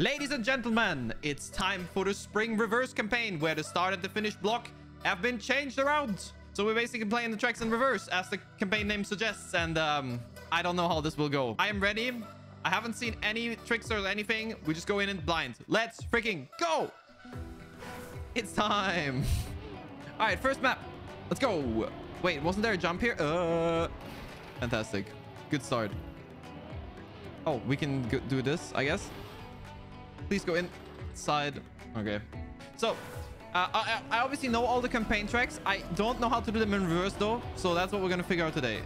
Ladies and gentlemen, it's time for the spring reverse campaign where the start and the finish block have been changed around. So we're basically playing the tracks in reverse as the campaign name suggests. And um, I don't know how this will go. I am ready. I haven't seen any tricks or anything. We just go in and blind. Let's freaking go. It's time. All right, first map. Let's go. Wait, wasn't there a jump here? Uh, fantastic. Good start. Oh, we can do this, I guess. Please go inside. Okay. So, uh, I, I, obviously know all the campaign tracks. I don't know how to do them in reverse though. So that's what we're going to figure out today.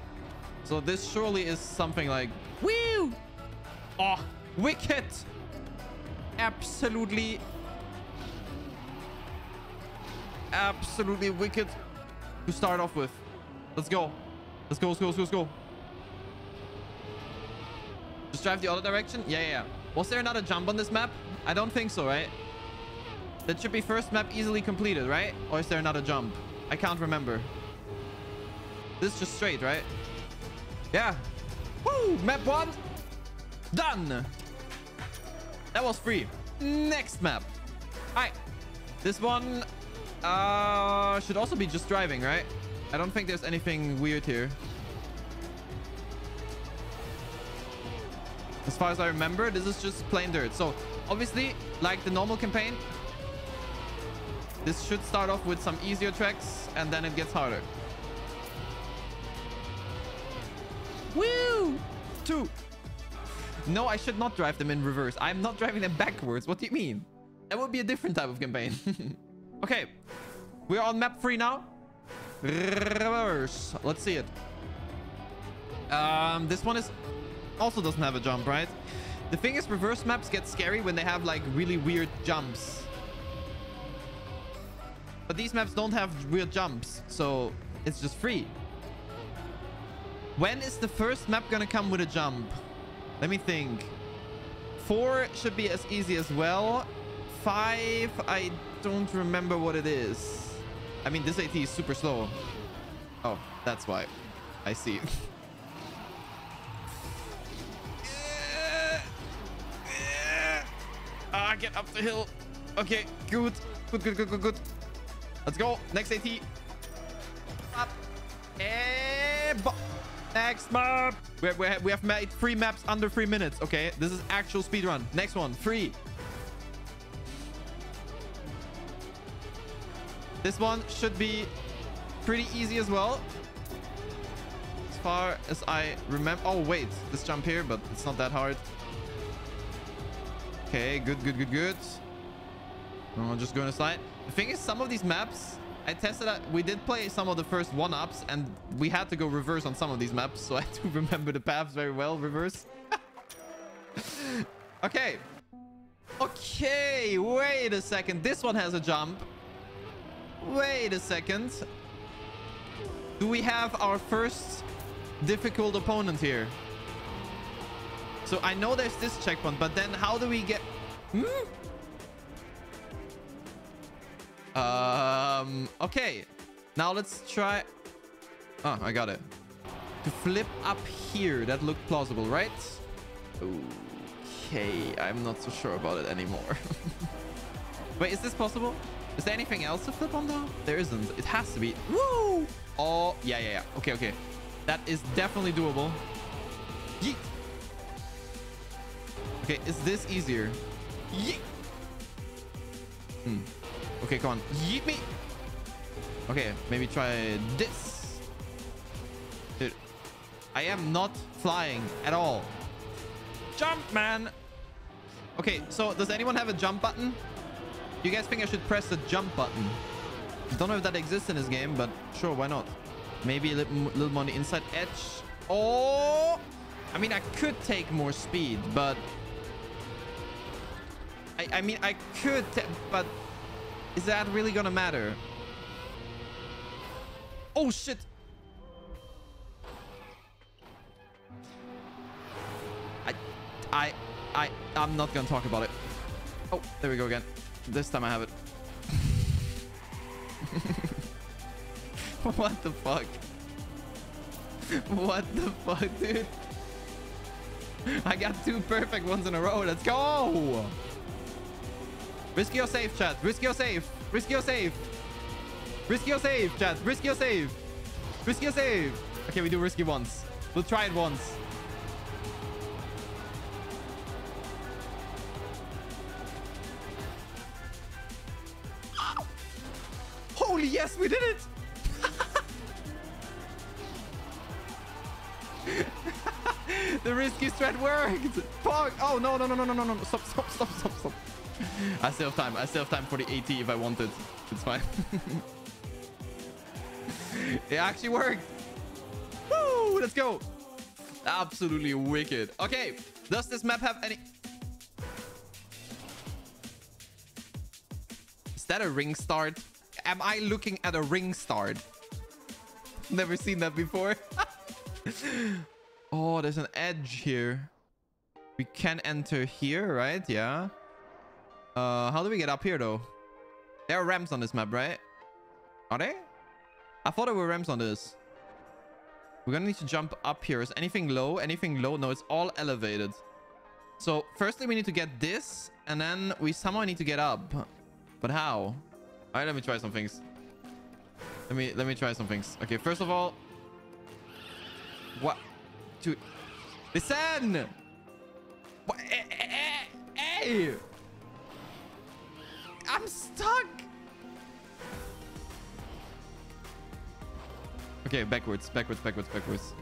So this surely is something like... Woo! Oh, wicked! Absolutely... Absolutely wicked to start off with. Let's go. Let's go, let's go, let's go, let's go. Just drive the other direction? Yeah, yeah. Was there another jump on this map? I don't think so, right? That should be first map easily completed, right? Or is there another jump? I can't remember. This is just straight, right? Yeah. Woo! Map one. Done. That was free. Next map. All right. This one uh, should also be just driving, right? I don't think there's anything weird here. As far as I remember, this is just plain dirt. So obviously, like the normal campaign, this should start off with some easier tracks and then it gets harder. Woo! Two. No, I should not drive them in reverse. I'm not driving them backwards. What do you mean? That would be a different type of campaign. okay. We're on map three now. Reverse. Let's see it. Um, this one is also doesn't have a jump, right? The thing is, reverse maps get scary when they have like really weird jumps. But these maps don't have weird jumps, so it's just free. When is the first map gonna come with a jump? Let me think. Four should be as easy as well. Five, I don't remember what it is. I mean, this AT is super slow. Oh, that's why. I see. get up the hill. Okay, good. Good, good, good, good, good. Let's go. Next AT. Up. And next map. We have, we, have, we have made three maps under three minutes. Okay, this is actual speed run. Next one. Three. This one should be pretty easy as well. As far as I remember. Oh, wait. This jump here, but it's not that hard. Okay, good, good, good, good. I'm just going to slide. The thing is, some of these maps, I tested out. We did play some of the first one-ups, and we had to go reverse on some of these maps. So I do remember the paths very well, reverse. okay. Okay, wait a second. This one has a jump. Wait a second. Do we have our first difficult opponent here? So I know there's this checkpoint, but then how do we get... Hmm? Um, okay. Now let's try... Oh, I got it. To flip up here, that looked plausible, right? Okay, I'm not so sure about it anymore. Wait, is this possible? Is there anything else to flip on though? There isn't. It has to be. Woo! Oh, yeah, yeah, yeah. Okay, okay. That is definitely doable. Yeet. Okay, is this easier? Yeet. Hmm. Okay, come on. Yeet me. Okay, maybe try this. Dude, I am not flying at all. Jump, man. Okay, so does anyone have a jump button? You guys think I should press the jump button? I don't know if that exists in this game, but sure, why not? Maybe a little, little more on the inside edge. Oh! I mean, I could take more speed, but... I, I mean, I could, but... Is that really gonna matter? Oh, shit! I... I... I... I'm not gonna talk about it. Oh, there we go again. This time I have it. what the fuck? What the fuck, dude? I got two perfect ones in a row. Let's go! Risky or safe, chat. Risky or safe. Risky or safe. Risky or safe, chat. Risky or safe. Risky or safe. Okay, we do risky once. We'll try it once. Holy yes, we did it! the risky strat worked! Fuck! Oh, no, no, no, no, no, no, no. Stop, stop, stop, stop, stop. I still have time. I still have time for the AT if I wanted. It's fine. it actually worked. Woo! Let's go. Absolutely wicked. Okay. Does this map have any... Is that a ring start? Am I looking at a ring start? Never seen that before. oh, there's an edge here. We can enter here, right? Yeah. Uh, how do we get up here, though? There are ramps on this map, right? Are they? I thought there were ramps on this. We're gonna need to jump up here. Is anything low? Anything low? No, it's all elevated. So, firstly, we need to get this. And then we somehow need to get up. But how? All right, let me try some things. Let me let me try some things. Okay, first of all, what? Dude, listen. What? Eh, eh, eh, I'm stuck. Okay, backwards, backwards, backwards, backwards.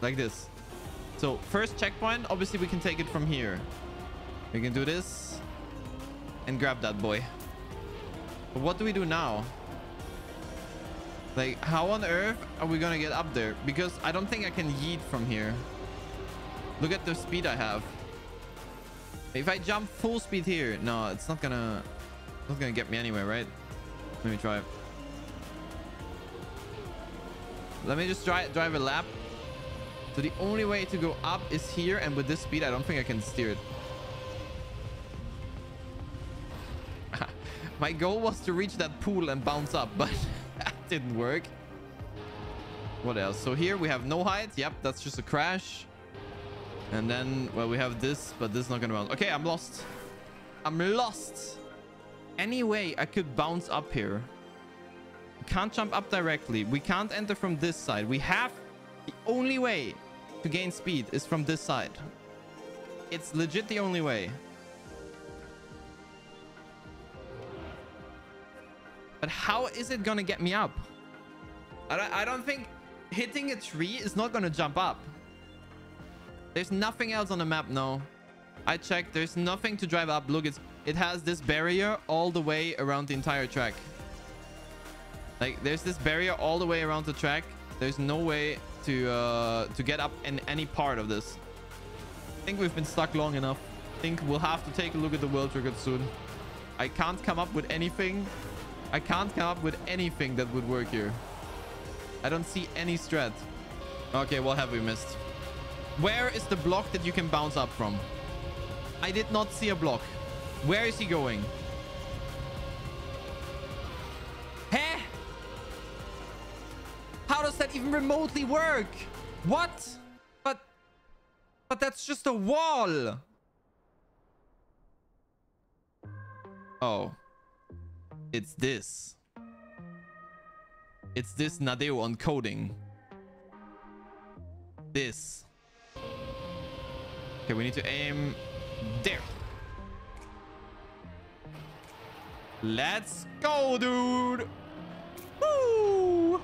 Like this. So first checkpoint, obviously we can take it from here. We can do this and grab that boy. But what do we do now? Like, how on earth are we gonna get up there? Because I don't think I can yeet from here. Look at the speed I have. If I jump full speed here, no, it's not gonna, not gonna get me anywhere, right? Let me try. Let me just try drive a lap. So the only way to go up is here, and with this speed, I don't think I can steer it. My goal was to reach that pool and bounce up, but that didn't work. What else? So here we have no height. Yep, that's just a crash. And then, well, we have this, but this is not gonna bounce. Okay, I'm lost. I'm lost. Any way I could bounce up here. We can't jump up directly. We can't enter from this side. We have... The only way to gain speed is from this side. It's legit the only way. But how is it gonna get me up? I don't, I don't think hitting a tree is not gonna jump up. There's nothing else on the map, no. I checked. There's nothing to drive up. Look, it's it has this barrier all the way around the entire track. Like, there's this barrier all the way around the track. There's no way to uh, to get up in any part of this. I think we've been stuck long enough. I think we'll have to take a look at the world record soon. I can't come up with anything I can't come up with anything that would work here. I don't see any strat. Okay, what have we missed? Where is the block that you can bounce up from? I did not see a block. Where is he going? Huh? How does that even remotely work? What? But... But that's just a wall. Oh. It's this. It's this Nadeo on coding. This. Okay, we need to aim there. Let's go, dude. Woo!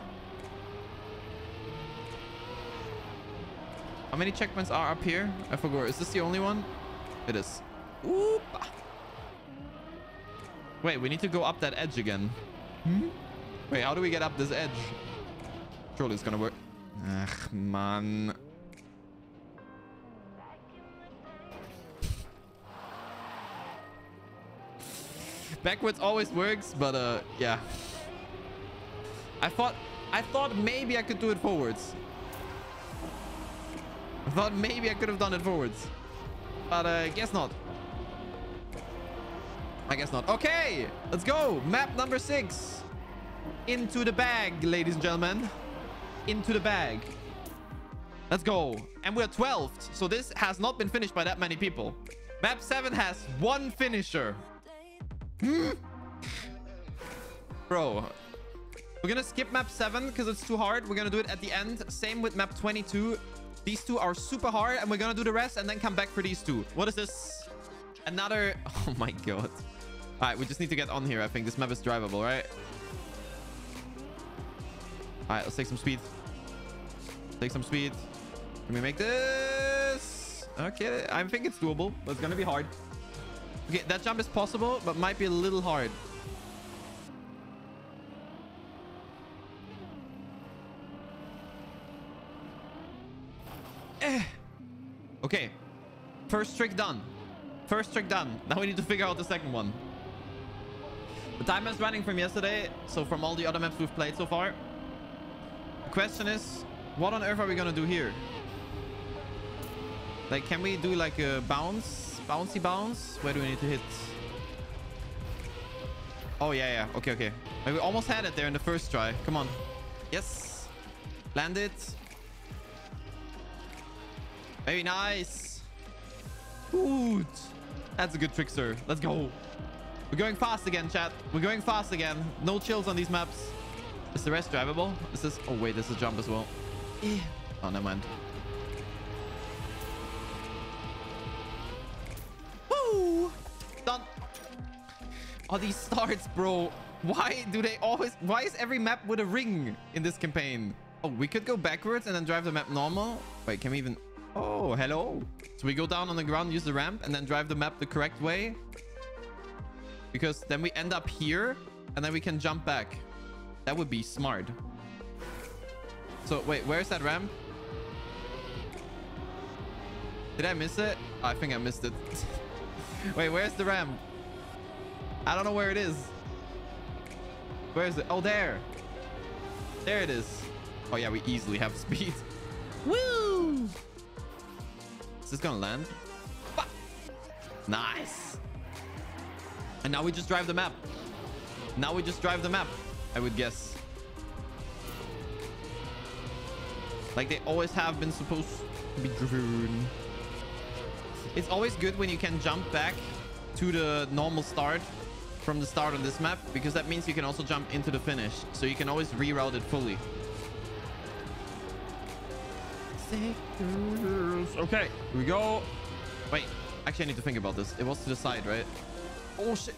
How many checkpoints are up here? I forgot. Is this the only one? It is. Oop. Wait, we need to go up that edge again. Hmm? Wait, how do we get up this edge? Surely it's gonna work. Ugh, man. Backwards always works, but uh, yeah. I thought, I thought maybe I could do it forwards. I thought maybe I could have done it forwards, but uh, guess not. I guess not. Okay, let's go. Map number six. Into the bag, ladies and gentlemen. Into the bag. Let's go. And we're 12th. So this has not been finished by that many people. Map 7 has one finisher. Bro. We're gonna skip map 7 because it's too hard. We're gonna do it at the end. Same with map 22. These two are super hard and we're gonna do the rest and then come back for these two. What is this? Another... Oh my god. All right, we just need to get on here. I think this map is drivable, right? All right, let's take some speed. Take some speed. Can we make this? Okay, I think it's doable, but it's gonna be hard. Okay, that jump is possible, but might be a little hard. Eh. Okay. First trick done. First trick done. Now we need to figure out the second one. The timer is running from yesterday, so from all the other maps we've played so far. The question is, what on earth are we gonna do here? Like, can we do like a bounce? Bouncy bounce? Where do we need to hit? Oh, yeah, yeah. Okay, okay. We almost had it there in the first try. Come on. Yes. Land it. Very nice. Good. That's a good trick, sir. Let's go. We're going fast again, chat. We're going fast again. No chills on these maps. Is the rest drivable? Is this... Oh, wait. This is a jump as well. Oh, never mind. Oh, these starts, bro. Why do they always... Why is every map with a ring in this campaign? Oh, we could go backwards and then drive the map normal. Wait, can we even... Oh, hello. So we go down on the ground, use the ramp, and then drive the map the correct way. Because then we end up here, and then we can jump back. That would be smart. So, wait, where's that ramp? Did I miss it? Oh, I think I missed it. wait, where's the ramp? I don't know where it is. Where is it? Oh, there. There it is. Oh, yeah, we easily have speed. Woo! Is this gonna land? Nice. And now we just drive the map. Now we just drive the map, I would guess. Like they always have been supposed to be driven. It's always good when you can jump back to the normal start from the start on this map because that means you can also jump into the finish. So you can always reroute it fully. Okay, here we go. Wait, actually I need to think about this. It was to the side, right? Oh shit.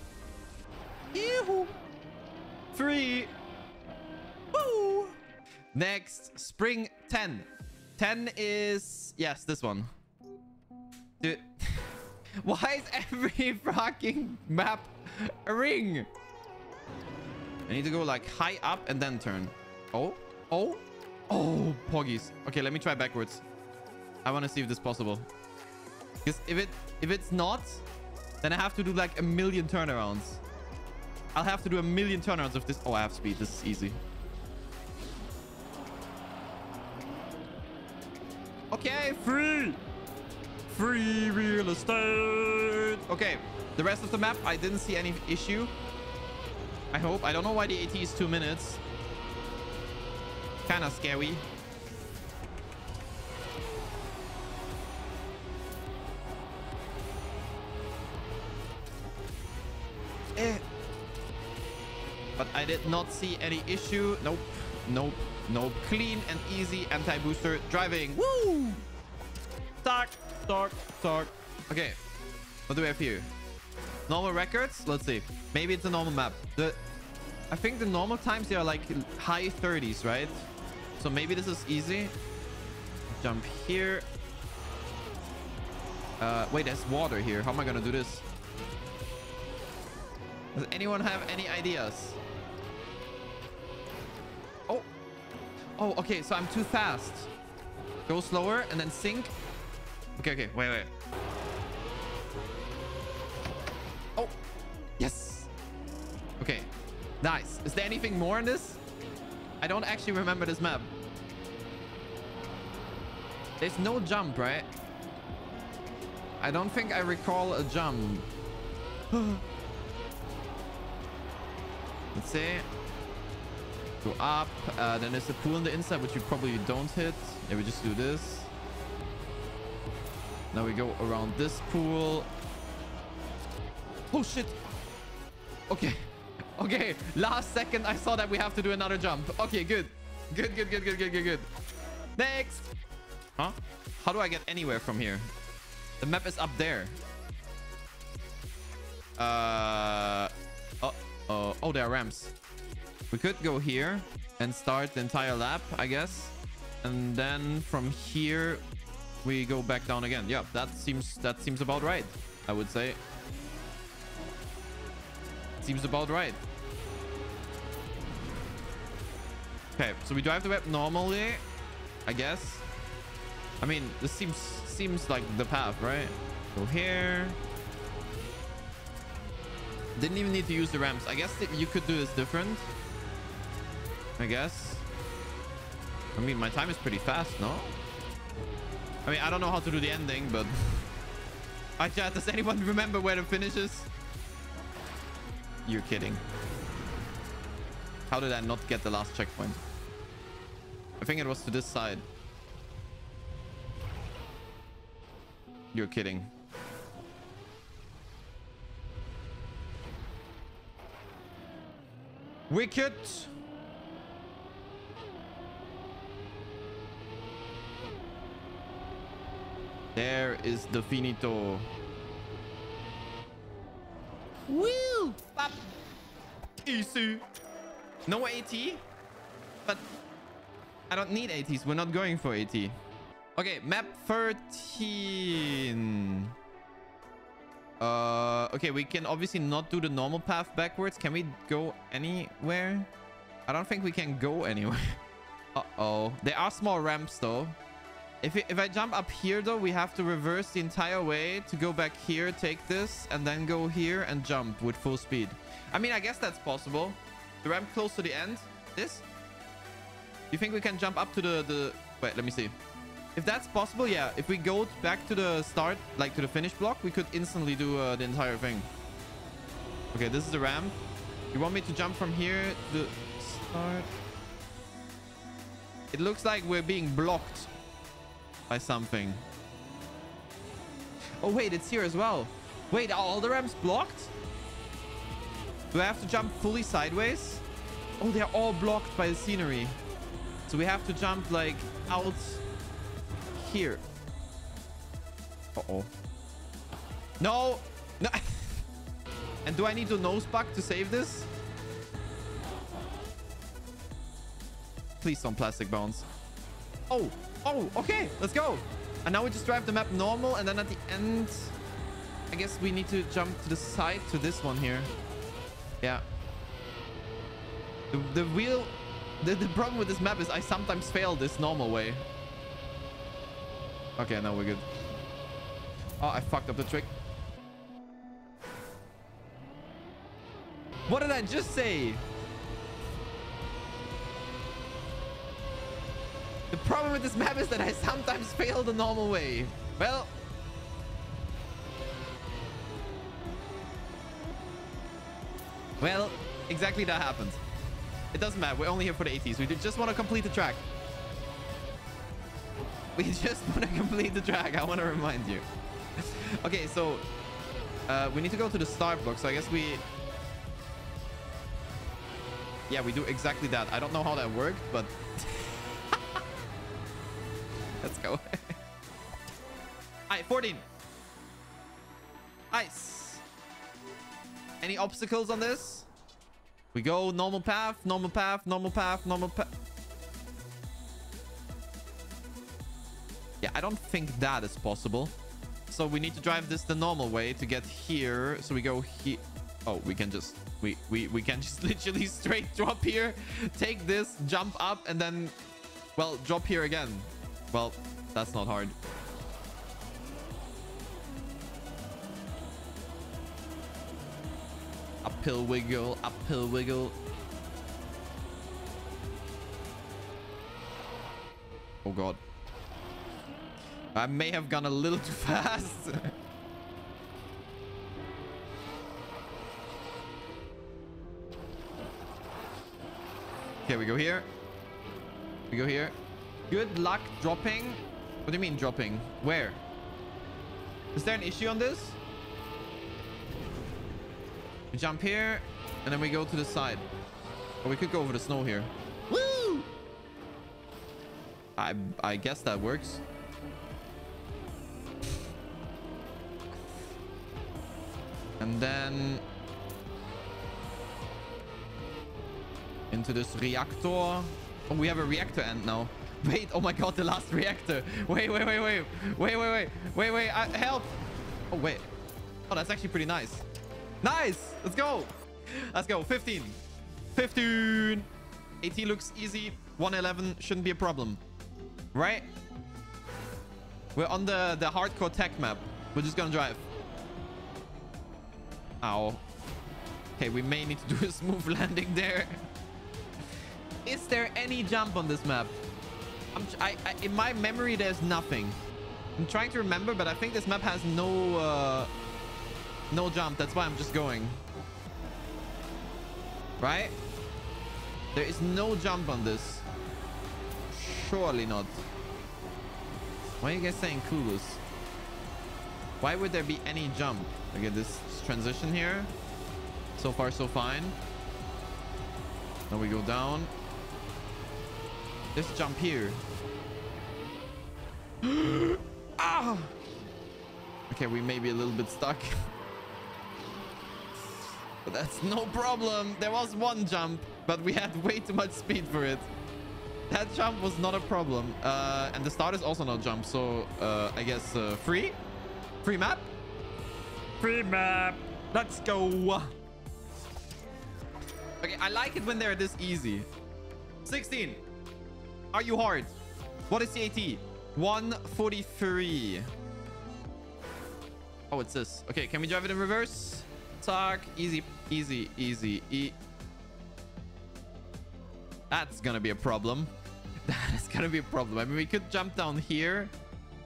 Ew. Three. Woo. Next, spring 10. 10 is... Yes, this one. Dude. Why is every fucking map a ring? I need to go like high up and then turn. Oh, oh, oh, poggies. Okay, let me try backwards. I want to see if this is possible. Because if it if it's not, then I have to do like a million turnarounds. I'll have to do a million turnarounds of this. Oh, I have speed. This is easy. Free real estate. Okay, the rest of the map, I didn't see any issue. I hope. I don't know why the AT is two minutes. Kind of scary. Eh. But I did not see any issue. Nope. Nope. Nope. Clean and easy anti-booster driving. Woo! Talk, talk. Okay. What do we have here? Normal records? Let's see. Maybe it's a normal map. The I think the normal times they are like high 30s, right? So maybe this is easy. Jump here. Uh, wait, there's water here. How am I gonna do this? Does anyone have any ideas? Oh. Oh, okay. So I'm too fast. Go slower and then sink. Okay, okay. Wait, wait. Oh. Yes. Okay. Nice. Is there anything more in this? I don't actually remember this map. There's no jump, right? I don't think I recall a jump. Let's see. Go up. Uh, then there's a pool on the inside, which you probably don't hit. Maybe just do this. Now we go around this pool. Oh, shit. Okay. Okay. Last second, I saw that we have to do another jump. Okay, good. Good, good, good, good, good, good, good. Next. Huh? How do I get anywhere from here? The map is up there. Uh. Oh. Oh. Oh, there are ramps. We could go here and start the entire lap, I guess. And then from here, we go back down again. Yeah, that seems that seems about right. I would say. Seems about right. Okay, so we drive the web normally, I guess. I mean, this seems seems like the path, right? Go here. Didn't even need to use the ramps. I guess you could do this different. I guess. I mean, my time is pretty fast, no? I mean, I don't know how to do the ending, but... I chat, does anyone remember where the finish is? You're kidding. How did I not get the last checkpoint? I think it was to this side. You're kidding. Wicked. There is the finito. Woo! Bop. Easy. No AT, but I don't need ATs. We're not going for AT. Okay, map 13. Uh, okay, we can obviously not do the normal path backwards. Can we go anywhere? I don't think we can go anywhere. Uh-oh. There are small ramps, though. If, it, if I jump up here, though, we have to reverse the entire way to go back here, take this, and then go here and jump with full speed. I mean, I guess that's possible. The ramp close to the end. This? You think we can jump up to the... the... Wait, let me see. If that's possible, yeah. If we go back to the start, like to the finish block, we could instantly do uh, the entire thing. Okay, this is the ramp. You want me to jump from here to the start? It looks like we're being blocked by something. Oh, wait, it's here as well. Wait, are all the ramps blocked? Do I have to jump fully sideways? Oh, they're all blocked by the scenery. So we have to jump like out here. Uh-oh. No! No! and do I need to nosebug to save this? Please don't plastic bounce. Oh! Oh, okay. Let's go. And now we just drive the map normal. And then at the end, I guess we need to jump to the side to this one here. Yeah. The, the wheel... The, the problem with this map is I sometimes fail this normal way. Okay, now we're good. Oh, I fucked up the trick. What did I just say? The problem with this map is that I sometimes fail the normal way. Well... Well, exactly that happens. It doesn't matter. We're only here for the ATs. We just want to complete the track. We just want to complete the track. I want to remind you. okay, so... Uh, we need to go to the start block. So I guess we... Yeah, we do exactly that. I don't know how that worked, but... Let's go. Alright, 14. Nice. Any obstacles on this? We go normal path, normal path, normal path, normal path. Yeah, I don't think that is possible. So we need to drive this the normal way to get here. So we go here. Oh, we can just... We, we, we can just literally straight drop here, take this, jump up, and then, well, drop here again. Well, that's not hard. Uphill wiggle, uphill wiggle. Oh god. I may have gone a little too fast. okay, we go here. We go here. Good luck dropping. What do you mean dropping? Where? Is there an issue on this? We jump here, and then we go to the side. Or we could go over the snow here. Woo! I I guess that works. And then into this reactor. Oh, we have a reactor end now. Wait, oh my god, the last reactor. Wait, wait, wait, wait. Wait, wait, wait. Wait, wait, uh, help. Oh, wait. Oh, that's actually pretty nice. Nice. Let's go. Let's go. 15. 15. AT looks easy. 111 shouldn't be a problem. Right? We're on the, the hardcore tech map. We're just gonna drive. Ow. Okay, we may need to do a smooth landing there. Is there any jump on this map? I, I, in my memory, there's nothing. I'm trying to remember, but I think this map has no uh, no jump. That's why I'm just going. Right? There is no jump on this. Surely not. Why are you guys saying Kulus? Why would there be any jump? Look at this transition here. So far, so fine. Now we go down. Let's jump here. ah! Okay, we may be a little bit stuck. but that's no problem. There was one jump, but we had way too much speed for it. That jump was not a problem. Uh, and the start is also not jump. So uh, I guess uh, free? Free map? Free map. Let's go. Okay, I like it when they're this easy. 16. Are you hard? What is the AT? 143. Oh, it's this. Okay, can we drive it in reverse? Talk. Easy, easy, easy. E That's gonna be a problem. That is gonna be a problem. I mean, we could jump down here.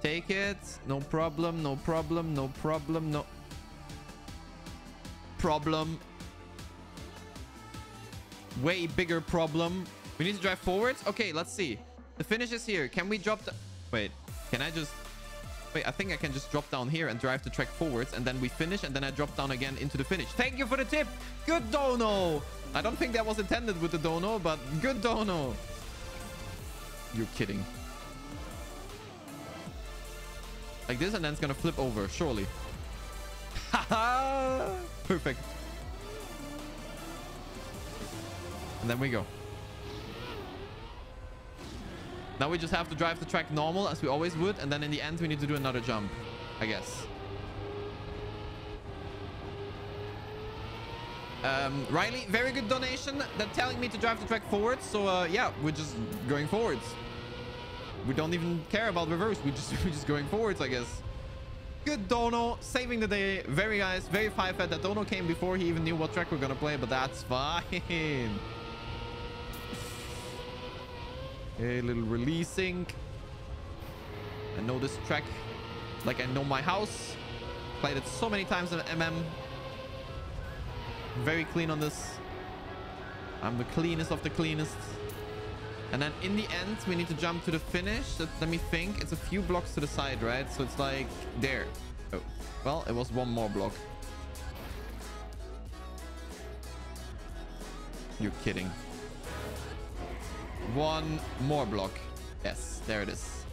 Take it. No problem, no problem, no problem, no... Problem. Way bigger problem. We need to drive forwards. Okay, let's see. The finish is here. Can we drop the... Wait, can I just... Wait, I think I can just drop down here and drive the track forwards. And then we finish. And then I drop down again into the finish. Thank you for the tip. Good dono. I don't think that was intended with the dono, but good dono. You're kidding. Like this and then it's gonna flip over, surely. Perfect. And then we go. Now we just have to drive the track normal as we always would. And then in the end, we need to do another jump, I guess. Um, Riley, very good donation. They're telling me to drive the track forward. So uh, yeah, we're just going forwards. We don't even care about reverse. We just we're just going forwards, I guess. Good Dono, saving the day. Very nice, very five fat. That Dono came before he even knew what track we're gonna play, but that's fine. A little releasing. I know this track like I know my house. Played it so many times in MM. Very clean on this. I'm the cleanest of the cleanest. And then in the end, we need to jump to the finish. Let me think. It's a few blocks to the side, right? So it's like there. Oh, well, it was one more block. You're kidding. One more block. Yes, there it is.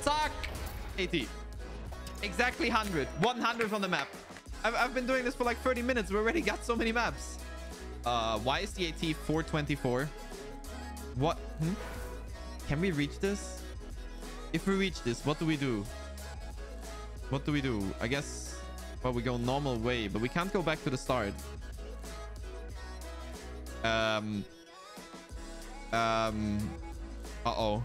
Suck! 80. Exactly 100. 100 on the map. I've, I've been doing this for like 30 minutes. We already got so many maps. Uh, why is the AT 424? What? Hmm? Can we reach this? If we reach this, what do we do? What do we do? I guess, well, we go normal way, but we can't go back to the start. Um, um, uh-oh.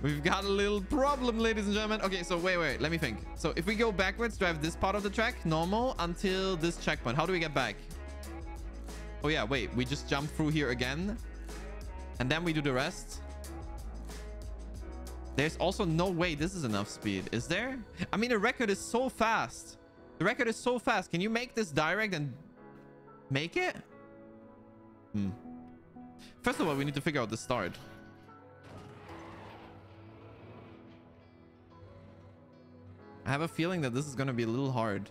We've got a little problem, ladies and gentlemen. Okay, so wait, wait, let me think. So if we go backwards, drive this part of the track, normal, until this checkpoint. How do we get back? Oh yeah, wait, we just jump through here again. And then we do the rest. There's also no way this is enough speed, is there? I mean, the record is so fast. The record is so fast. Can you make this direct and make it? Hmm. First of all, we need to figure out the start. I have a feeling that this is going to be a little hard.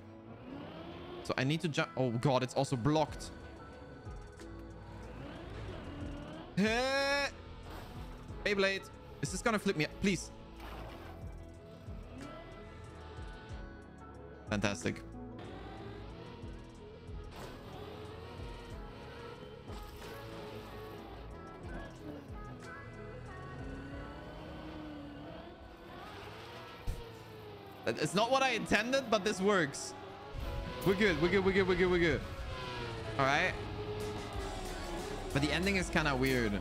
So I need to jump. Oh god, it's also blocked. Beyblade. Is this gonna flip me? Please. Fantastic. It's not what I intended, but this works. We're good. We're good. We're good. We're good. We're good. All right. But the ending is kind of weird.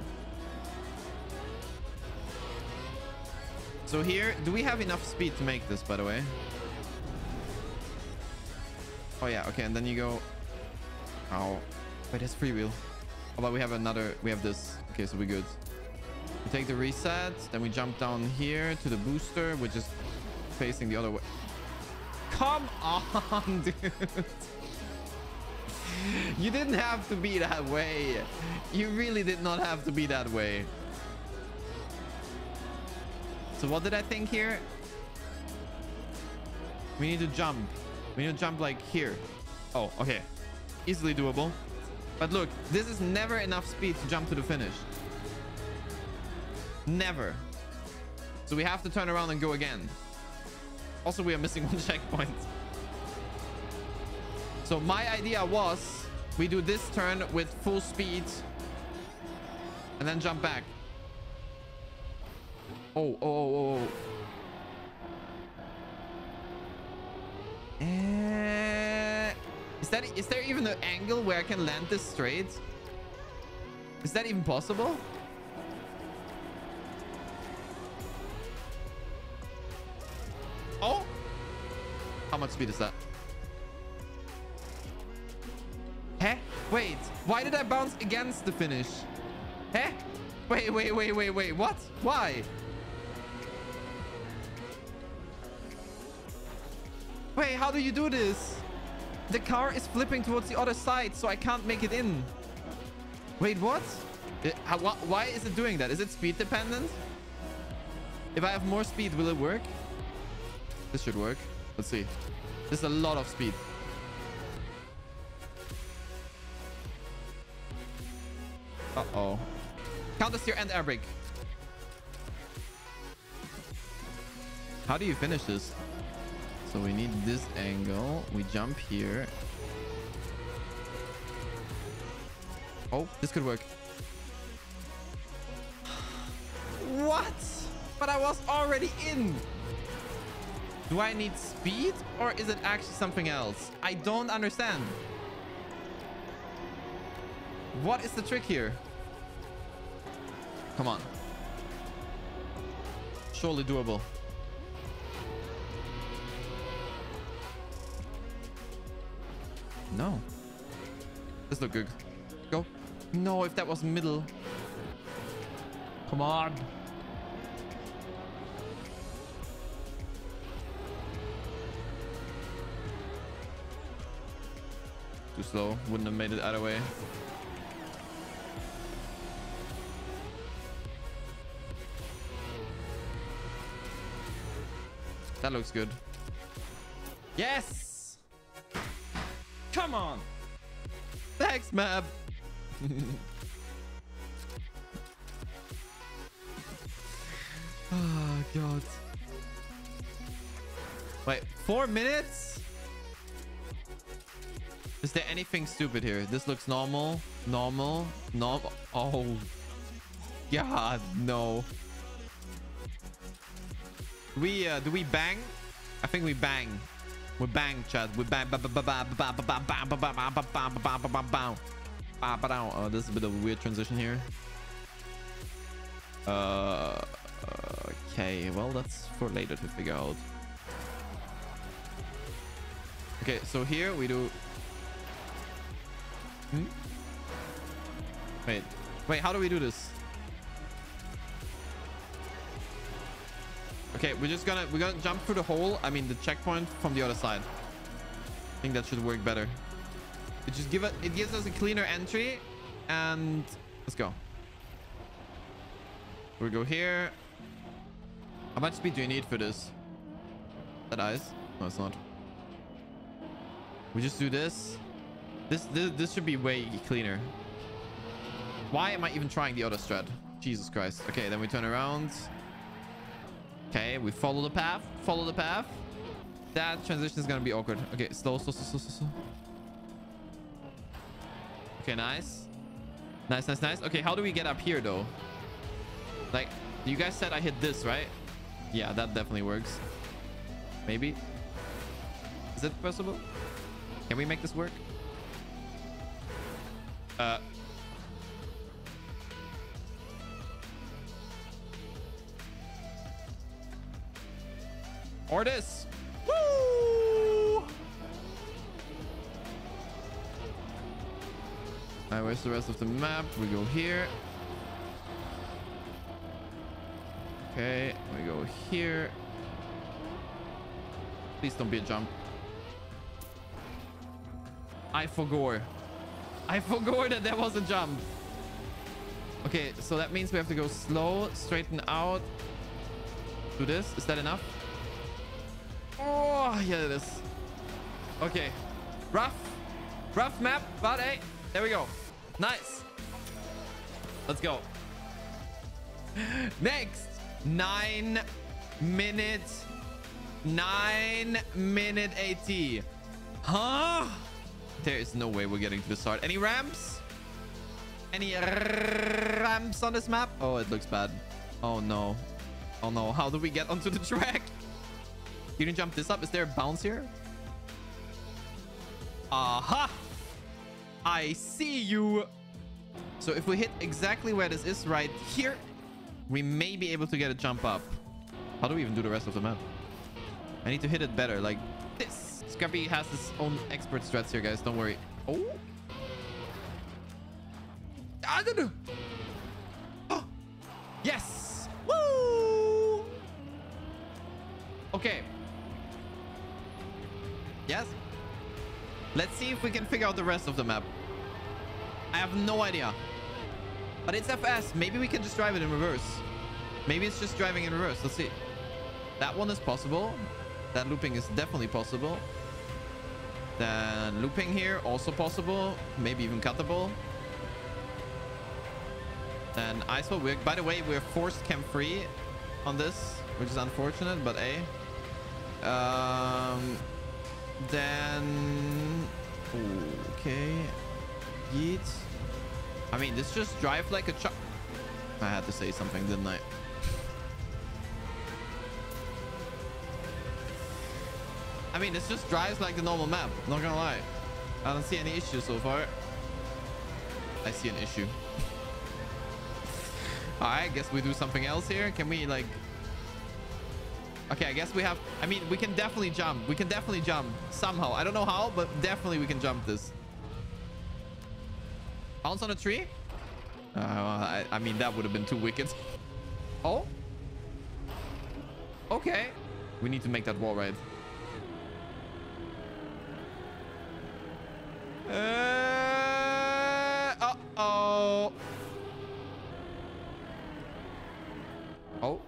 So here, do we have enough speed to make this, by the way? Oh, yeah. Okay, and then you go... Oh. Wait, it's free wheel. Oh, but we have another... We have this. Okay, so we're good. We take the reset. Then we jump down here to the booster, which is facing the other way. Come on, dude. You didn't have to be that way. You really did not have to be that way. So what did I think here? We need to jump. We need to jump like here. Oh, okay. Easily doable. But look, this is never enough speed to jump to the finish. Never. So we have to turn around and go again. Also, we are missing one checkpoint. So my idea was we do this turn with full speed and then jump back. Oh, oh, oh, oh. Uh, is that is there even an angle where I can land this straight? Is that even possible? Oh! How much speed is that? Huh? Wait, why did I bounce against the finish? Huh? Wait, wait, wait, wait, wait. What? Why? Wait, how do you do this? The car is flipping towards the other side, so I can't make it in. Wait, what? It, how, wh why is it doing that? Is it speed dependent? If I have more speed, will it work? This should work. Let's see. This is a lot of speed. Uh-oh. Counter steer and air brake. How do you finish this? So we need this angle. We jump here. Oh, this could work. What? But I was already in. Do I need speed or is it actually something else? I don't understand. What is the trick here? Come on. Surely doable. No. This look good. Go. No, if that was middle. Come on. Too slow. Wouldn't have made it either way. That looks good. Yes! Come on! Thanks, map! oh, ah, God. Wait, four minutes? Is there anything stupid here? This looks normal. Normal. Normal. Oh. God, no. We uh, do we bang? I think we bang. We bang, Chad. We bang. Oh, this is a bit of a weird transition here. Uh, okay. Well, that's for later to figure out. Okay, so here we do. Hmm? Wait, wait. How do we do this? Okay, we're just gonna we're gonna jump through the hole. I mean the checkpoint from the other side. I think that should work better. It just give it it gives us a cleaner entry, and let's go. We go here. How much speed do you need for this? That eyes? No, it's not. We just do this. This, this, this should be way cleaner. Why am I even trying the other strat? Jesus Christ. Okay, then we turn around. Okay, we follow the path. Follow the path. That transition is gonna be awkward. Okay, slow, slow, slow, slow, slow, slow. Okay, nice. Nice, nice, nice. Okay, how do we get up here, though? Like, you guys said I hit this, right? Yeah, that definitely works. Maybe. Is it possible? Can we make this work? Uh. Or this. Woo! Alright, where's the rest of the map? We go here. Okay, we go here. Please don't be a jump. I forgot. I forgot that there was a jump. Okay, so that means we have to go slow, straighten out. Do this. Is that enough? Oh, yeah, it is. Okay. Rough. Rough map, but hey, there we go. Nice. Let's go. Next. Nine minutes. Nine minute AT. Huh? There is no way we're getting to the start. Any ramps? Any ramps on this map? Oh, it looks bad. Oh, no. Oh, no. How do we get onto the track? You can jump this up. Is there a bounce here? Aha! I see you. So if we hit exactly where this is right here, we may be able to get a jump up. How do we even do the rest of the map? I need to hit it better, like. Scrapie has his own expert strats here, guys. Don't worry. Oh. I don't know. Oh. Yes. Woo. Okay. Yes. Let's see if we can figure out the rest of the map. I have no idea. But it's FS. Maybe we can just drive it in reverse. Maybe it's just driving in reverse. Let's see. That one is possible. That looping is definitely possible. Then looping here, also possible. Maybe even cuttable. Then ice work. By the way, we're forced cam free on this, which is unfortunate, but a. Um, then okay, yeet. I mean, this just drive like a truck. I had to say something, didn't I? I mean, this just drives like the normal map. Not gonna lie. I don't see any issues so far. I see an issue. Alright, I guess we do something else here. Can we like... Okay, I guess we have... I mean, we can definitely jump. We can definitely jump. Somehow. I don't know how, but definitely we can jump this. Bounce on a tree? Uh, I, I mean, that would have been too wicked. Oh? Okay. We need to make that wall right. Uh, uh-oh. Oh.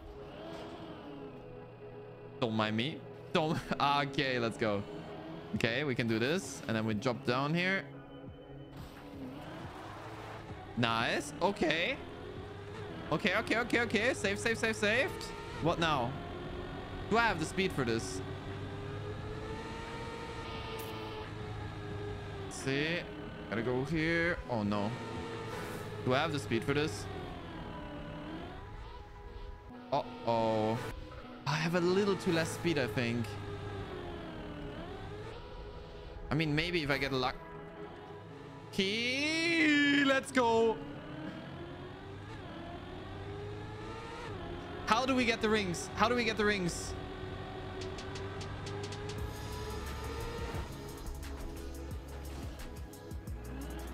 Don't mind me. Don't. Okay, let's go. Okay, we can do this. And then we drop down here. Nice. Okay. Okay, okay, okay, okay. Safe, safe, safe, safe. What now? Do I have the speed for this? See. Gotta go here. Oh, no. Do I have the speed for this? Uh-oh. I have a little too less speed, I think. I mean, maybe if I get luck. Key, let's go. How do we get the rings? How do we get the rings?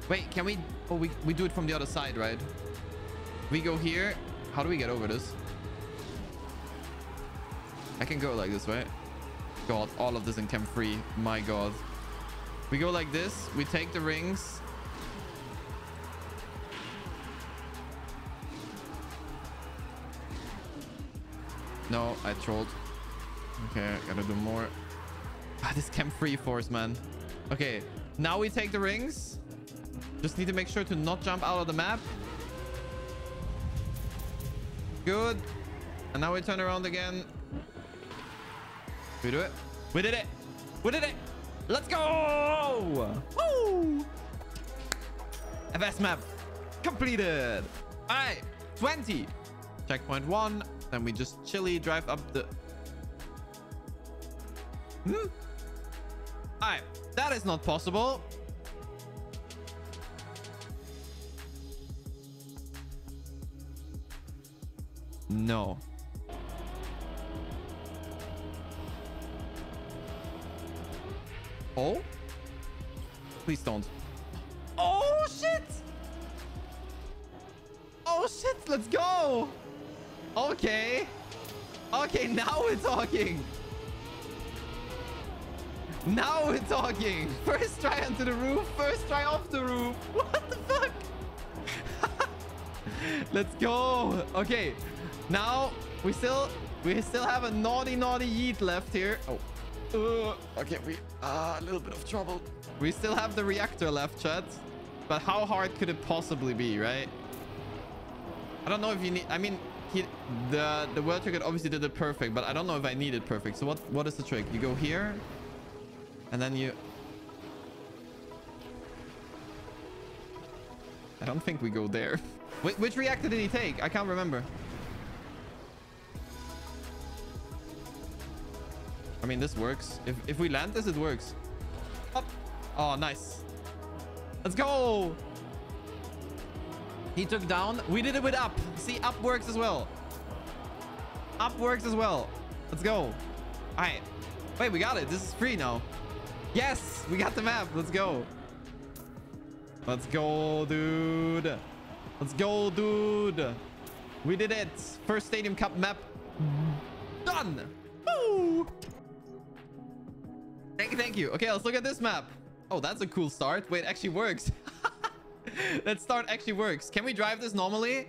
Wait, can we... Oh, we, we do it from the other side, right? We go here. How do we get over this? I can go like this, right? God, all of this in cam free. My God. We go like this. We take the rings. No, I trolled. Okay, gotta do more. Ah, this cam free force, man. Okay, now we take the rings. Just need to make sure to not jump out of the map. Good. And now we turn around again. We do it. We did it. We did it. Let's go. Woo. FS map completed. All right. 20. Checkpoint one. Then we just chilly drive up the... Hmm? All right. That is not possible. No. Oh? Please don't. Oh, shit! Oh, shit! Let's go! Okay. Okay, now we're talking. Now we're talking. First try onto the roof. First try off the roof. What the fuck? Let's go. Okay. Now we still we still have a naughty naughty yeet left here. Oh. Uh, okay, we uh, a little bit of trouble. We still have the reactor left, chat. But how hard could it possibly be, right? I don't know if you need. I mean, he, the the world ticket obviously did it perfect, but I don't know if I need it perfect. So what what is the trick? You go here, and then you. I don't think we go there. Wh which reactor did he take? I can't remember. I mean, this works. If, if we land this, it works. Up. Oh, nice. Let's go. He took down. We did it with up. See, up works as well. Up works as well. Let's go. All right. Wait, we got it. This is free now. Yes, we got the map. Let's go. Let's go, dude. Let's go, dude. We did it. First Stadium Cup map done. Woo! Thank you, thank you. Okay, let's look at this map. Oh, that's a cool start. Wait, actually works. that start actually works. Can we drive this normally?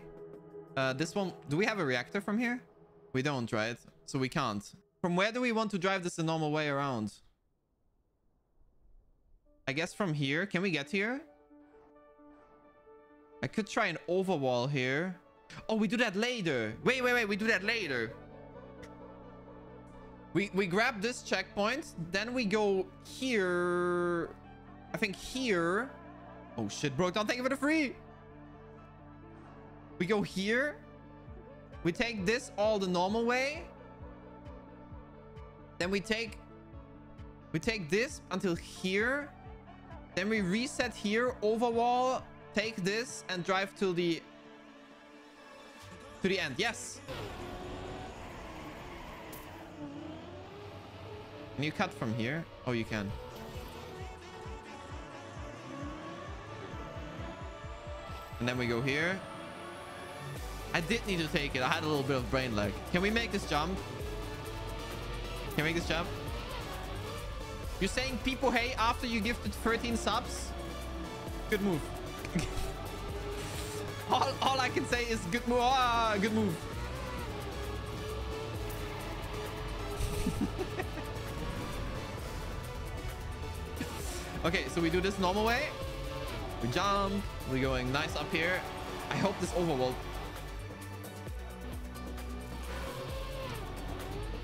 Uh, this one, do we have a reactor from here? We don't, right? So we can't. From where do we want to drive this the normal way around? I guess from here. Can we get here? I could try an overwall here. Oh, we do that later. Wait, wait, wait. We do that later. We, we grab this checkpoint. Then we go here. I think here. Oh, shit, bro. Don't thank you for the free. We go here. We take this all the normal way. Then we take... We take this until here. Then we reset here. Overwall. Take this and drive to the... To the end. Yes. Can you cut from here? Oh, you can. And then we go here. I did need to take it. I had a little bit of brain lag. Can we make this jump? Can we make this jump? You're saying people hate after you gifted 13 subs? Good move. all, all I can say is good move. Ah, good move. Okay, so we do this normal way. We jump. We're going nice up here. I hope this overwall.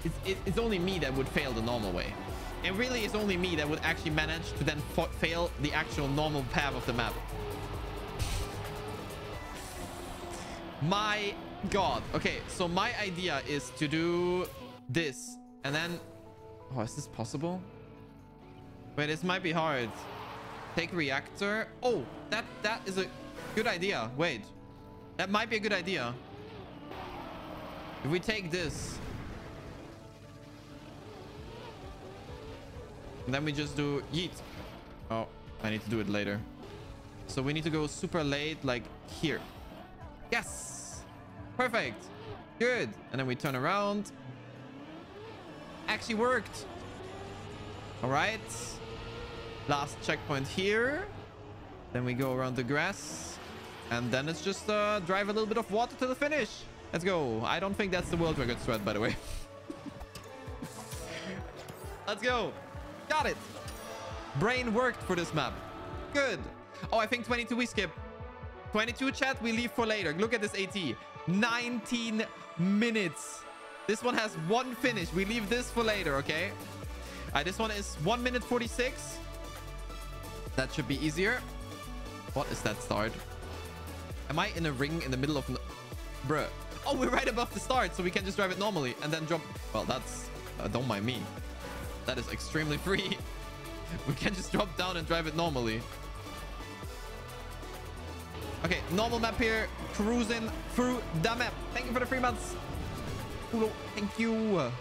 It's, it, it's only me that would fail the normal way. And really, it's only me that would actually manage to then fail the actual normal path of the map. My god. Okay, so my idea is to do this. And then... Oh, is this possible? Wait, this might be hard. Take reactor. Oh, that that is a good idea. Wait. That might be a good idea. If we take this. And then we just do yeet. Oh, I need to do it later. So we need to go super late, like here. Yes. Perfect. Good. And then we turn around. Actually worked. All right. Last checkpoint here. Then we go around the grass. And then it's just uh, drive a little bit of water to the finish. Let's go. I don't think that's the world record thread, by the way. Let's go. Got it. Brain worked for this map. Good. Oh, I think 22 we skip. 22 chat, we leave for later. Look at this AT. 19 minutes. This one has one finish. We leave this for later, okay? Right, this one is 1 minute 46. That should be easier. What is that start? Am I in a ring in the middle of... No Bruh. Oh, we're right above the start, so we can just drive it normally and then drop... Well, that's... Uh, don't mind me. That is extremely free. we can just drop down and drive it normally. Okay, normal map here. Cruising through the map. Thank you for the three months. Thank you.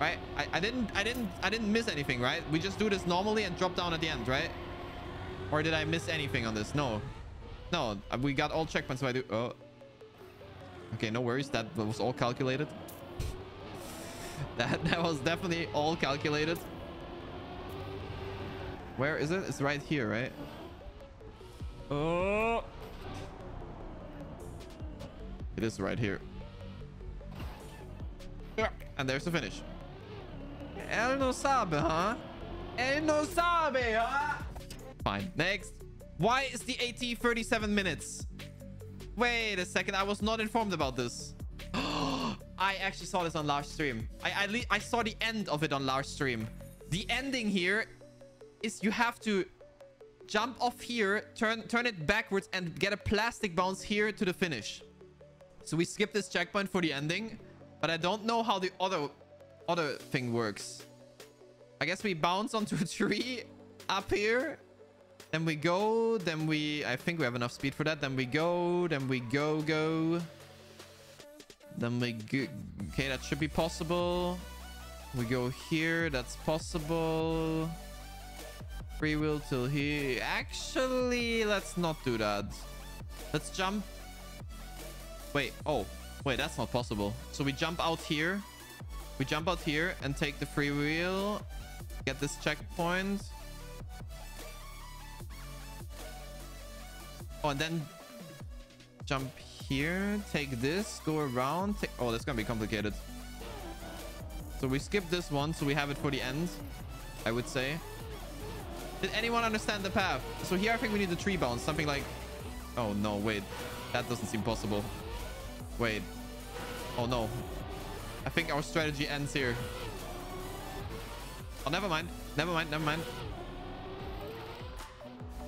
Right? I, I didn't I didn't I didn't miss anything, right? We just do this normally and drop down at the end, right? Or did I miss anything on this? No. No, uh, we got all checkpoints, so I do... Oh. Okay, no worries. That was all calculated. that, that was definitely all calculated. Where is it? It's right here, right? Oh. It is right here. And there's the finish. El no sabe, huh? El no sabe, huh? Fine. Next. Why is the AT 37 minutes? Wait a second. I was not informed about this. I actually saw this on large stream. I, I, I saw the end of it on large stream. The ending here is you have to jump off here, turn turn it backwards, and get a plastic bounce here to the finish. So we skip this checkpoint for the ending, but I don't know how the other other thing works. I guess we bounce onto a tree up here then we go. Then we... I think we have enough speed for that. Then we go. Then we go, go. Then we go... Okay, that should be possible. We go here. That's possible. Free wheel till here. Actually, let's not do that. Let's jump. Wait. Oh. Wait, that's not possible. So we jump out here. We jump out here and take the free wheel. Get this checkpoint. Oh, and then jump here, take this, go around. Take... Oh, that's gonna be complicated. So we skip this one, so we have it for the end, I would say. Did anyone understand the path? So here I think we need the tree bounce, something like... Oh, no, wait. That doesn't seem possible. Wait. Oh, no. I think our strategy ends here. Oh, never mind. Never mind, never mind.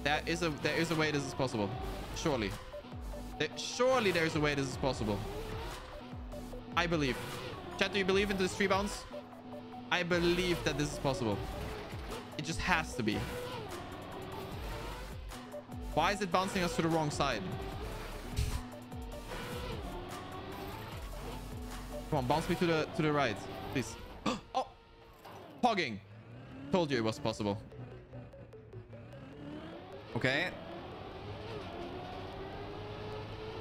There is a there is a way this is possible. Surely. There, surely there's a way this is possible. I believe. Chat, do you believe in this tree bounce? I believe that this is possible. It just has to be. Why is it bouncing us to the wrong side? Come on, bounce me to the to the right, please. oh, pogging. Told you it was possible. Okay.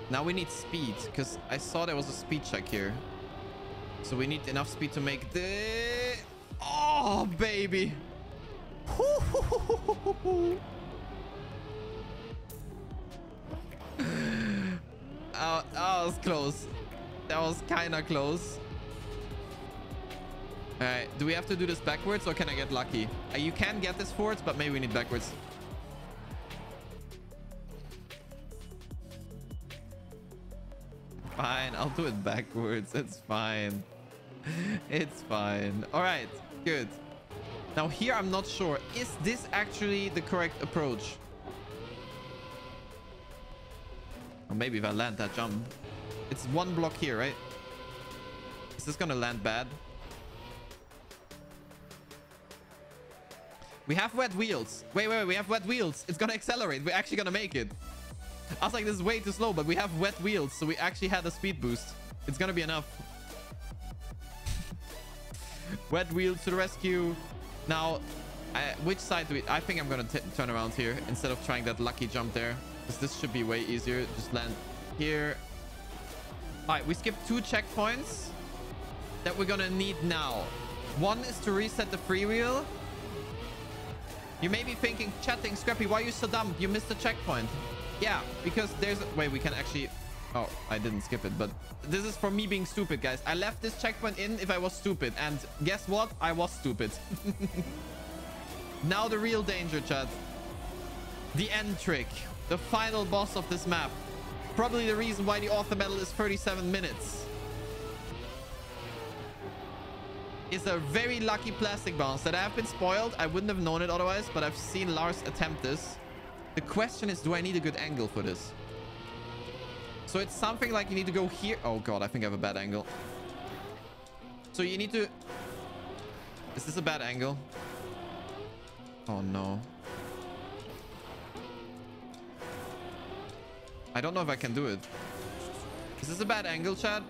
Now we need speed, because I saw there was a speed check here. So we need enough speed to make the... Oh, baby. oh, that was close. That was kind of close. All right. Do we have to do this backwards or can I get lucky? Uh, you can get this forwards, but maybe we need backwards. fine. I'll do it backwards. It's fine. It's fine. All right. Good. Now here, I'm not sure. Is this actually the correct approach? Or maybe if I land that jump. It's one block here, right? Is this gonna land bad? We have wet wheels. Wait, wait, wait. We have wet wheels. It's gonna accelerate. We're actually gonna make it. I was like, this is way too slow, but we have wet wheels, so we actually had a speed boost. It's gonna be enough. wet wheels to the rescue. Now, I, which side do we... I think I'm gonna turn around here instead of trying that lucky jump there. Because this should be way easier. Just land here. All right, we skipped two checkpoints that we're gonna need now. One is to reset the free wheel. You may be thinking, chatting, Scrapie, why are you so dumb? You missed the checkpoint. Yeah, because there's... A Wait, we can actually... Oh, I didn't skip it, but this is for me being stupid, guys. I left this checkpoint in if I was stupid. And guess what? I was stupid. Now the real danger, chat. The end trick. The final boss of this map. Probably the reason why the author medal is 37 minutes. Is a very lucky plastic bounce that I have been spoiled. I wouldn't have known it otherwise, but I've seen Lars attempt this. The question is, do I need a good angle for this? So it's something like you need to go here. Oh god, I think I have a bad angle. So you need to... Is this a bad angle? Oh no. I don't know if I can do it. Is this a bad angle, Chad?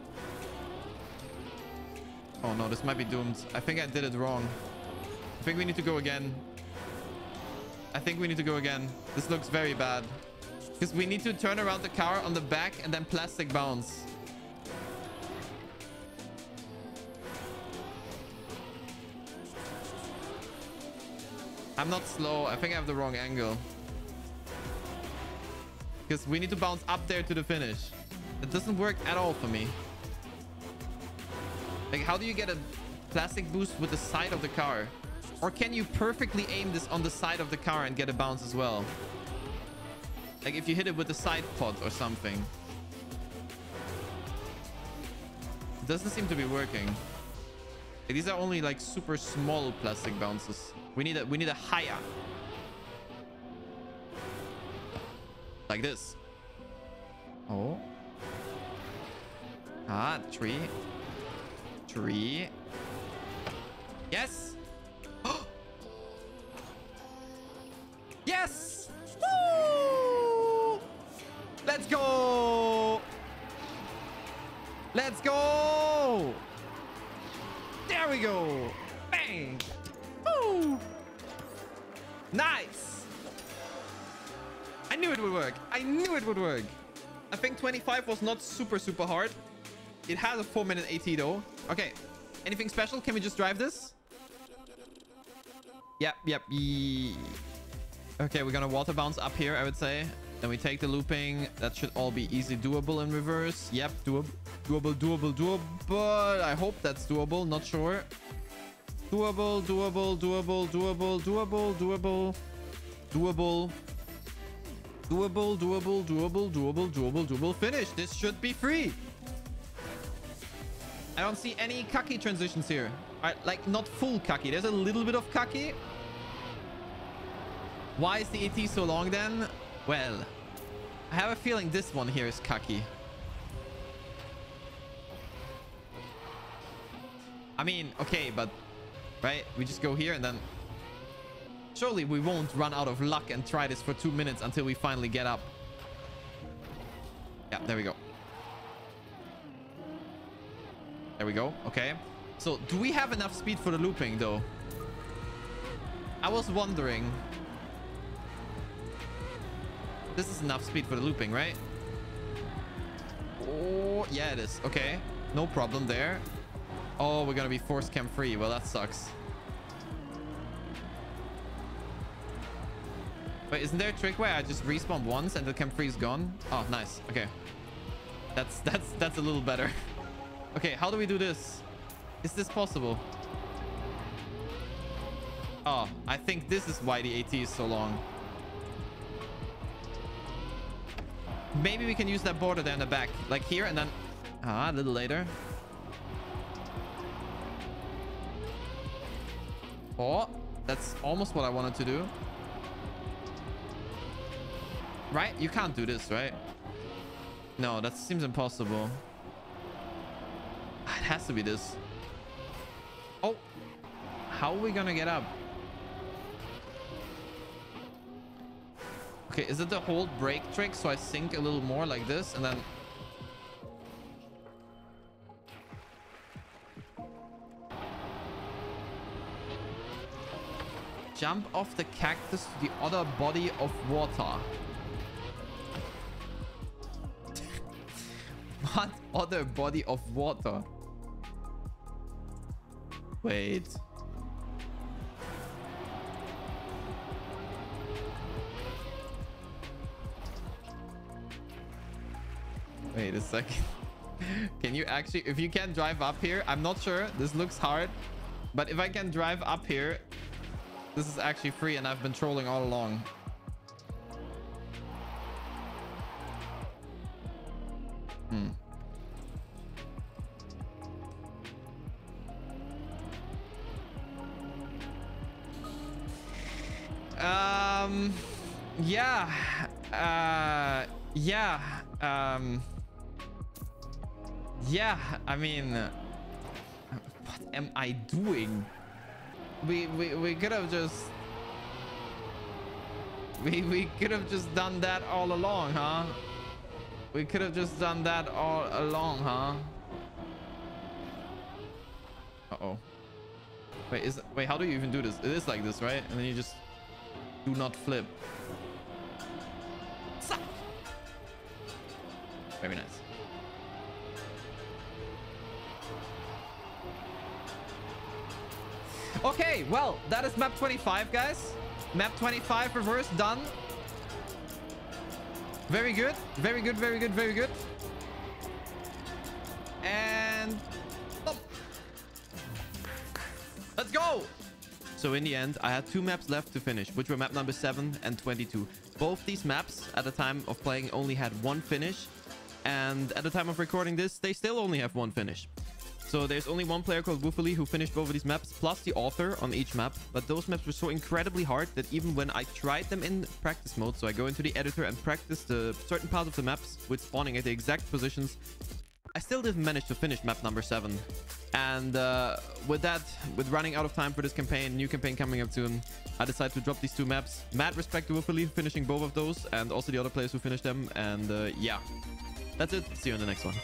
Oh no, this might be doomed. I think I did it wrong. I think we need to go again. I think we need to go again. This looks very bad. Because we need to turn around the car on the back and then plastic bounce. I'm not slow. I think I have the wrong angle. Because we need to bounce up there to the finish. It doesn't work at all for me. Like, how do you get a plastic boost with the side of the car? Or can you perfectly aim this on the side of the car and get a bounce as well? Like if you hit it with a side pod or something. It doesn't seem to be working. Like, these are only like super small plastic bounces. We need a we need a higher. Like this. Oh. Ah, tree. Tree. Yes. yes. Woo! Let's go. Let's go. There we go. Bang. Woo. Nice. I knew it would work. I knew it would work. I think 25 was not super, super hard. It has a 4 minute AT though. Okay. Anything special? Can we just drive this? Yep, yep. Yee. Okay, we're gonna water bounce up here, I would say. Then we take the looping. That should all be easy doable in reverse. Yep, doable, doable, doable, doable. I hope that's doable. Not sure. Doable, doable, doable, doable, doable, doable, doable. Doable, doable, doable, doable, doable, doable. Finish. This should be free. I don't see any kacky transitions here. Right, like not full kacky. There's a little bit of kacky. Why is the AT so long then? Well, I have a feeling this one here is kacky. I mean, okay, but right, we just go here and then surely we won't run out of luck and try this for two minutes until we finally get up. Yeah, there we go. There we go. Okay. So do we have enough speed for the looping though? I was wondering. This is enough speed for the looping, right? Oh, yeah, it is. Okay. No problem there. Oh, we're gonna be force cam free. Well, that sucks. Wait, isn't there a trick where I just respawn once and the cam free is gone? Oh, nice. Okay. That's that's that's a little better. okay, how do we do this? Is this possible? Oh, I think this is why the AT is so long. Maybe we can use that border there in the back. Like here and then... Ah, a little later. Oh, that's almost what I wanted to do. Right? You can't do this, right? No, that seems impossible. Has to be this. Oh. How are we gonna get up? Okay, is it the hold brake trick? So I sink a little more like this and then... Jump off the cactus to the other body of water. what other body of water? Wait. Wait a second. can you actually, if you can drive up here, I'm not sure. This looks hard. But if I can drive up here this is actually free and I've been trolling all along. Mean, uh, what am I doing? We, we, we could have just, we, we could have just done that all along, huh? We could have just done that all along, huh? Uh-oh. Wait, is wait, how do you even do this? It is like this, right? And then you just do not flip. Very nice. Okay, well, that is map 25, guys. Map 25 reverse done. Very good. Very good, very good, very good. And... Let's go! So in the end, I had two maps left to finish, which were map number 7 and 22. Both these maps, at the time of playing, only had one finish. And at the time of recording this, they still only have one finish. So there's only one player called Woofily who finished both of these maps, plus the author on each map. But those maps were so incredibly hard that even when I tried them in practice mode, so I go into the editor and practice the certain parts of the maps with spawning at the exact positions, I still didn't manage to finish map number 7. And uh, with that, with running out of time for this campaign, new campaign coming up soon, I decided to drop these two maps. Mad respect to Woofily finishing both of those, and also the other players who finished them. And uh, yeah, that's it. See you in the next one.